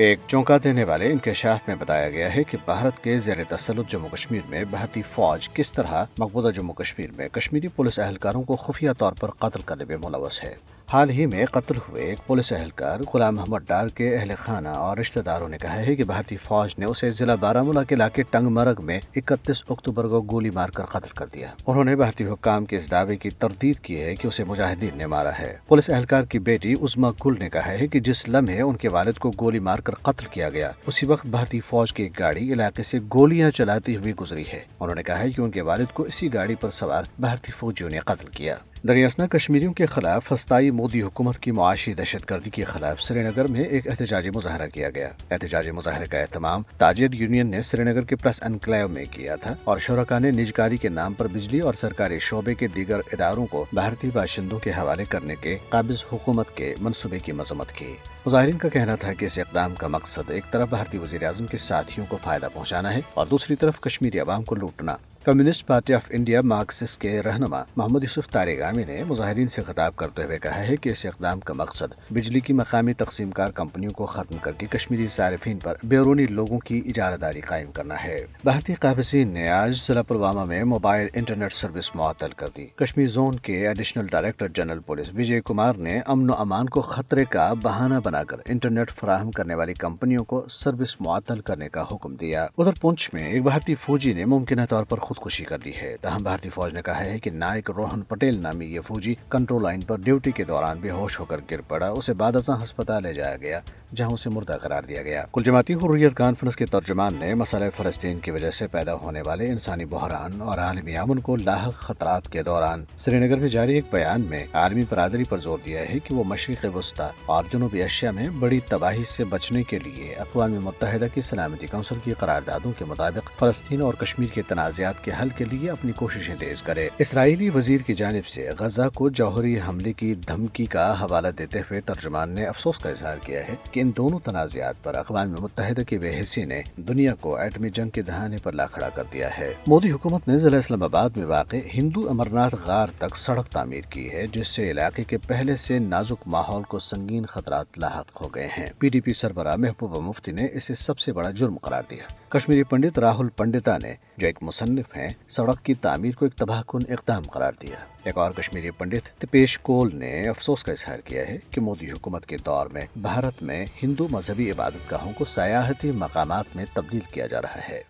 एक चौंका देने वाले इंकशाफ में बताया गया है कि भारत के जेर तसलुत जम्मू कश्मीर में भारतीय फौज किस तरह मकबूजा जम्मू कश्मीर में कश्मीरी पुलिस एहलकारों को खुफिया तौर पर कत्ल करने में मुलवस है। हाल ही में कत्ल हुए एक पुलिस एहलकार गुलाम मोहम्मद डार के अहल खाना और रिश्तेदारों ने कहा है कि भारतीय फौज ने उसे जिला बारामूला के इलाके टंगमरग में 31 अक्टूबर को गोली मारकर कत्ल कर दिया। उन्होंने भारतीय हुक्काम के इस दावे की तरदीद की है कि उसे मुजाहिदीन ने मारा है। पुलिस एहलकार की बेटी उजमा गुल ने कहा है की जिस लम्हे उनके वालिद को गोली मारकर कत्ल किया गया। उसी वक्त भारतीय फौज की एक गाड़ी इलाके से गोलियाँ चलाती हुई गुजरी है। उन्होंने कहा है कि उनके वालिद को इसी गाड़ी पर सवार भारतीय फौजियों ने कत्ल किया। दरियासना कश्मीरियों के खिलाफ फस्ताई मोदी हुकूमत की मुआशी दहशत गर्दी के खिलाफ श्रीनगर में एक एहतजाजी मुजाहरा किया गया। एहतजाजी मुजाहरे का अहतमाम ताजिर यूनियन ने श्रीनगर के प्रेस एनक्लेव में किया था और शुरा ने निजकारी के नाम पर बिजली और सरकारी शोबे के दीगर इदारों को भारतीय बाशिंदों के हवाले करने के काबिज हुकूमत के मनसूबे की मजम्मत की। मुजाहरीन का कहना था कि इस इकदाम का मकसद एक तरफ़ भारतीय वजी अजम के साथियों को फ़ायदा पहुँचाना है और दूसरी तरफ़ कश्मीरी आवाम को लूटना। Communist party of India Marxist के रहनुमा मोहम्मद यूसुफ तारेगामी ने मुजाहरीन से खिताब करते हुए कहा है कि इस इकदाम का मकसद बिजली की मकामी तकसीमकार कंपनियों को खत्म करके कश्मीरी सार्फिन पर बैरूनी लोगों की इजारादारी कायम करना है। भारतीय काबिजीन ने आज जिला पुलवामा में मोबाइल इंटरनेट सर्विस मुअतल कर दी। कश्मीर जोन के additional director general police Vijay Kumar ने अमन अमान को खतरे का बहाना बनाकर इंटरनेट फराहम करने वाली कंपनियों को सर्विस मुअतल करने का हुक्म दिया। उधर पुंछ में एक भारतीय फौजी ने मुमकिन तौर पर खुदकुशी कर ली है। तहम भारतीय फौज ने कहा है कि नायक रोहन पटेल नामी ये फौजी कंट्रोल लाइन पर ड्यूटी के दौरान बेहोश होकर गिर पड़ा। उसे बादजा अस्पताल ले जाया गया, जहाँ उसे मुर्दा करार दिया गया। कुल जमाती हुर्रियत कॉन्फ्रेंस के तर्जुमान ने मसाले फलस्तीन की वजह से पैदा होने वाले इंसानी बहरान और आलमी अमन को लाक खतरात के दौरान श्रीनगर में जारी एक बयान में आर्मी बरदरी पर ज़ोर दिया है की वो मशरक वस्ता और जनूबी एशिया में बड़ी तबाही से बचने के लिए अकवा मुतहदा की सलामती काउंसिल की करारदादों के मुताबिक फलस्तीन और कश्मीर के तनाज़ात के हल के लिए अपनी कोशिशें तेज करे। इसराइली वज़ीर की जानब ऐसी गजा को जौहरी हमले की धमकी का हवाला देते हुए तर्जुमान ने अफसोस का इजहार किया है की इन दोनों तनाज़ात पर अकवा मुतहद की बेहसी ने दुनिया को एटमी जंग के दहाने पर ला खड़ा कर दिया है। मोदी हुकूमत ने जिला इस्लामाबाद में वाक़ हिंदू अमरनाथ गार तक सड़क तामीर की है, जिससे इलाके के पहले ऐसी नाजुक माहौल को संगीन खतरात लाक हो गए हैं। पी डी पी सरबरा महबूबा मुफ्ती ने इसे सबसे बड़ा जुर्म करार दिया। कश्मीरी पंडित राहुल पंडिता ने जो एक मुसन्फ हैं। सड़क की तामीर को एक तबाहकुन इकदाम करार दिया। एक और कश्मीरी पंडित तिपेश कोल ने अफसोस का इजहार किया है कि मोदी हुकूमत के दौर में भारत में हिंदू मजहबी इबादत गाहों को सयाहती मकाम में तब्दील किया जा रहा है।